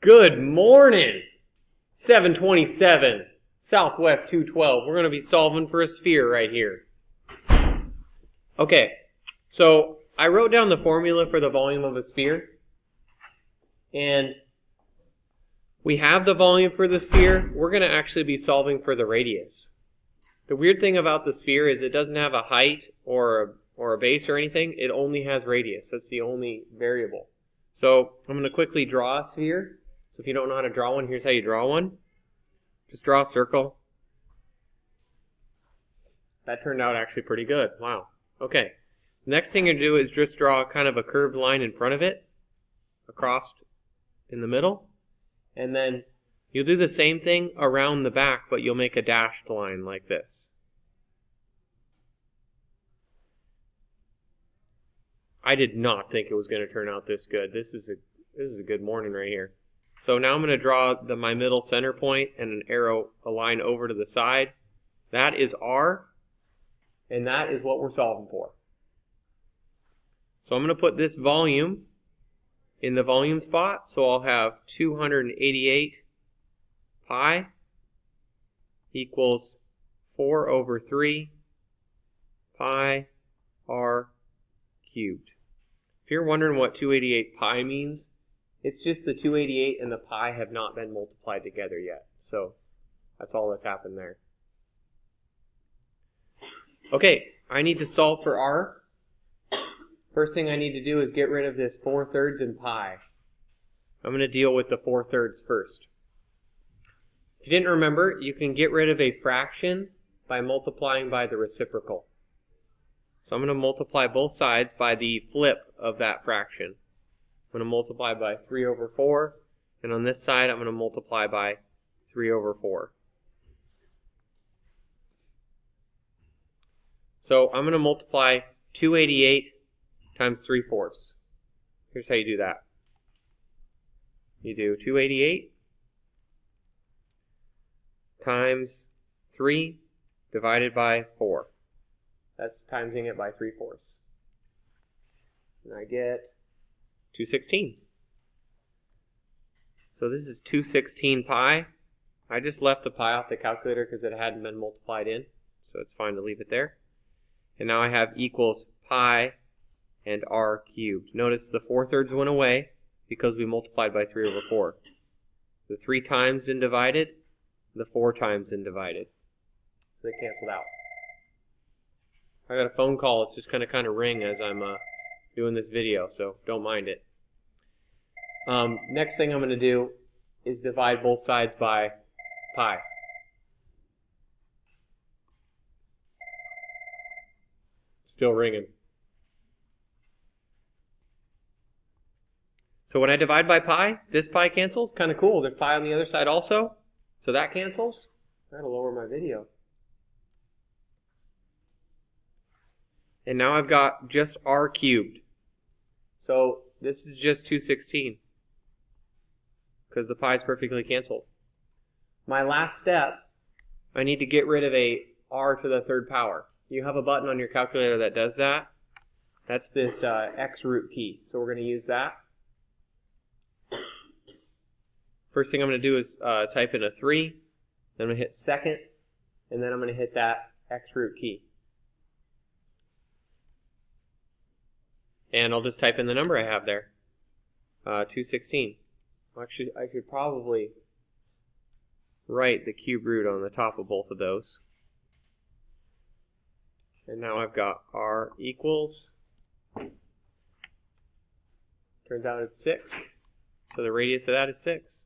Good morning. 727 Southwest 212. We're going to be solving for a sphere right here. Okay, so I wrote down the formula for the volume of a sphere. And we have the volume for the sphere. We're going to actually be solving for the radius. The weird thing about the sphere is it doesn't have a height or a, or a base or anything. It only has radius. That's the only variable. So I'm going to quickly draw a sphere. So if you don't know how to draw one, here's how you draw one. Just draw a circle. That turned out actually pretty good. Wow. Okay. Next thing you do is just draw kind of a curved line in front of it, across in the middle, and then you'll do the same thing around the back, but you'll make a dashed line like this. I did not think it was going to turn out this good. This is a this is a good morning right here. So now I'm going to draw the, my middle center point and an arrow, a line over to the side. That is R, and that is what we're solving for. So I'm going to put this volume in the volume spot. So I'll have 288 pi equals 4 over 3 pi r cubed. If you're wondering what 288 pi means, it's just the 288 and the pi have not been multiplied together yet. So that's all that's happened there. Okay, I need to solve for r. First thing I need to do is get rid of this 4 thirds and pi. I'm going to deal with the 4 thirds first. If you didn't remember, you can get rid of a fraction by multiplying by the reciprocal. So I'm going to multiply both sides by the flip of that fraction. I'm going to multiply by 3 over 4, and on this side I'm going to multiply by 3 over 4. So I'm going to multiply 288 times 3 fourths. Here's how you do that. You do 288 times 3 divided by 4. That's timesing it by 3 fourths. And I get 216. So this is 216 pi. I just left the pi off the calculator because it hadn't been multiplied in. So it's fine to leave it there. And now I have equals pi and r cubed. Notice the 4 thirds went away because we multiplied by 3 over 4. The 3 times and divided, the 4 times and divided. So they canceled out. I got a phone call. It's just kind of kind of ring as I'm uh, doing this video, so don't mind it. Um, next thing I'm going to do is divide both sides by pi. Still ringing. So when I divide by pi, this pi cancels. Kind of cool. There's pi on the other side also. So that cancels. That'll lower my video. And now I've got just r cubed. So this is just 216 because the pi is perfectly canceled. My last step, I need to get rid of a r to the third power. You have a button on your calculator that does that. That's this uh, x root key. So we're going to use that. First thing I'm going to do is uh, type in a 3. Then I'm going to hit second. And then I'm going to hit that x root key. And I'll just type in the number I have there. Uh, 216. Actually, I should probably write the cube root on the top of both of those. And now I've got r equals, turns out it's 6. So the radius of that is 6.